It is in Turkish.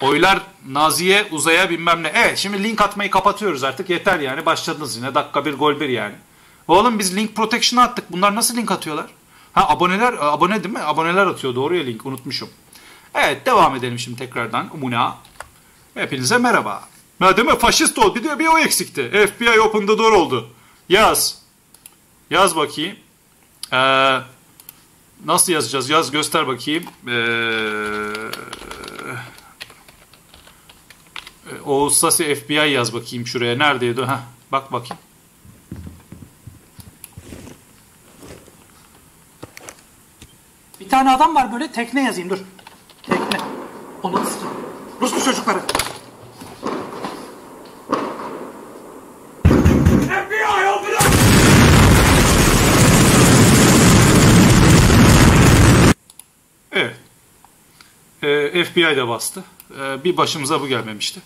Oylar Nazi'ye, uzaya bilmem ne. Evet şimdi link atmayı kapatıyoruz artık. Yeter yani. Başladınız yine. Dakika bir gol bir yani. Oğlum biz link protection'a attık. Bunlar nasıl link atıyorlar? Ha aboneler, abone değil mi? Aboneler atıyor. Doğru ya link. Unutmuşum. Evet devam edelim şimdi tekrardan. Umuna. Hepinize merhaba. Ha değil mi? Faşist ol. Bir de bir o eksikti. FBI open the door oldu. Yaz. Yaz bakayım. Ee, nasıl yazacağız? Yaz göster bakayım. Ee, Oğuz Sasi FBI yaz bakayım şuraya. Neredeydi? Heh, bak bakayım. Bir tane adam var böyle tekne yazayım dur. Tekne. Onu sikeyim. Ruslu çocukları. FBI open up! Evet. Ee, FBI de bastı. Ee, bir başımıza bu gelmemişti.